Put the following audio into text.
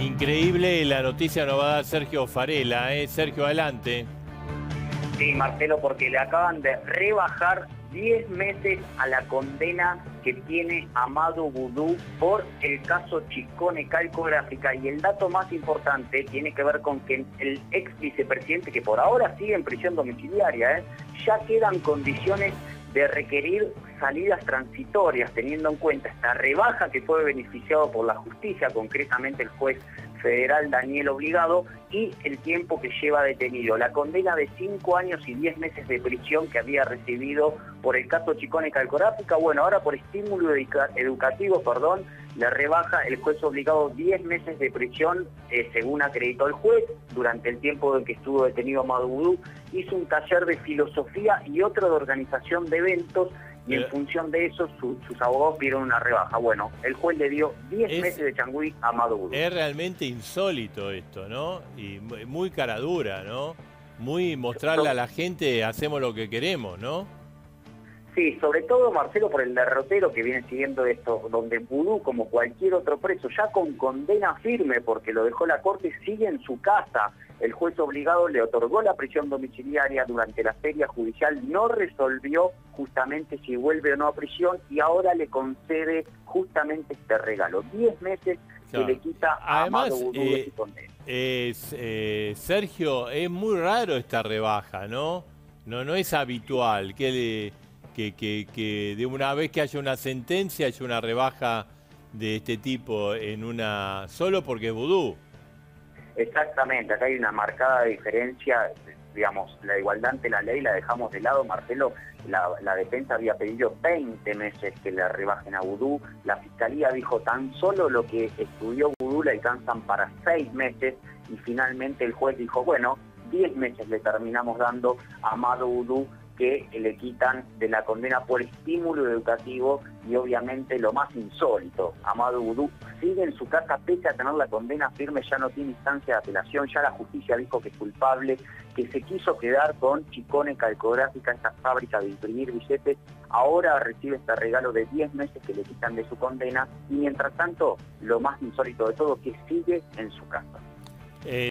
Increíble la noticia nos va a dar Sergio Farela, ¿eh? Sergio, adelante. Sí, Marcelo, porque le acaban de rebajar 10 meses a la condena que tiene Amado Vudú por el caso Chicone Calcográfica. Y el dato más importante tiene que ver con que el ex vicepresidente, que por ahora sigue en prisión domiciliaria, ¿eh? ya quedan condiciones de requerir salidas transitorias, teniendo en cuenta esta rebaja que fue beneficiado por la justicia, concretamente el juez federal Daniel Obligado, y el tiempo que lleva detenido. La condena de 5 años y 10 meses de prisión que había recibido por el caso Chicone Calcoráfica, bueno, ahora por estímulo educativo, perdón, le rebaja el juez obligado 10 meses de prisión, eh, según acreditó el juez, durante el tiempo en que estuvo detenido Maduro, hizo un taller de filosofía y otro de organización de eventos, y en función de eso sus abogados pidieron una rebaja. Bueno, el juez le dio 10 meses de changüí a Maduro. Es realmente insólito esto, ¿no? Y muy cara dura, ¿no? Muy mostrarle a la gente, hacemos lo que queremos, ¿no? Sí, sobre todo Marcelo por el derrotero que viene siguiendo esto, donde Vudú, como cualquier otro preso, ya con condena firme porque lo dejó la corte, sigue en su casa. El juez obligado le otorgó la prisión domiciliaria durante la feria judicial, no resolvió justamente si vuelve o no a prisión y ahora le concede justamente este regalo, 10 meses que le quita a Además, Amado eh, condena. Es, eh, Sergio, es muy raro esta rebaja, ¿no? No, no es habitual que le que, de una vez que haya una sentencia haya una rebaja de este tipo en una solo porque es vudú. Exactamente, acá hay una marcada diferencia, digamos, la igualdad ante la ley la dejamos de lado, Marcelo, la, defensa había pedido 20 meses que le rebajen a Vudú, la fiscalía dijo tan solo lo que estudió Vudú le alcanzan para 6 meses y finalmente el juez dijo, bueno, 10 meses le terminamos dando a Amado Vudú que le quitan de la condena por estímulo educativo y obviamente lo más insólito, Amado Udú sigue en su casa pese a tener la condena firme, ya no tiene instancia de apelación, ya la justicia dijo que es culpable, que se quiso quedar con Chicone Calcográfica, esta fábrica de imprimir billetes, ahora recibe este regalo de 10 meses que le quitan de su condena y mientras tanto, lo más insólito de todo, que sigue en su casa. Eh,